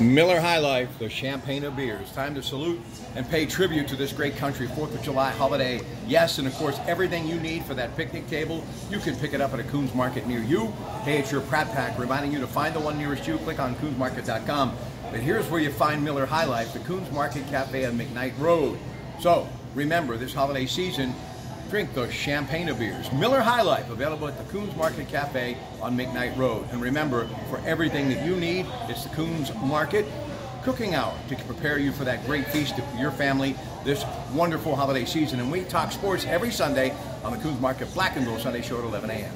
Miller High Life, the champagne of beers. Time to salute and pay tribute to this great country, 4th of July holiday. Yes, and of course, everything you need for that picnic table, you can pick it up at a Kuhn's Market near you. Hey, it's your Pratte Pack reminding you to find the one nearest you. Click on kuhnsmarket.com. But here's where you find Miller High Life, the Kuhn's Market Cafe on McKnight Road. So, remember, this holiday season, drink those champagne of beers. Miller High Life, available at the Kuhn's Market Cafe on McKnight Road. And remember, for everything that you need, it's the Kuhn's Market Cooking Hour to prepare you for that great feast for your family this wonderful holiday season. And we talk sports every Sunday on the Kuhn's Market Black and Gold Sunday Show at 11 a.m.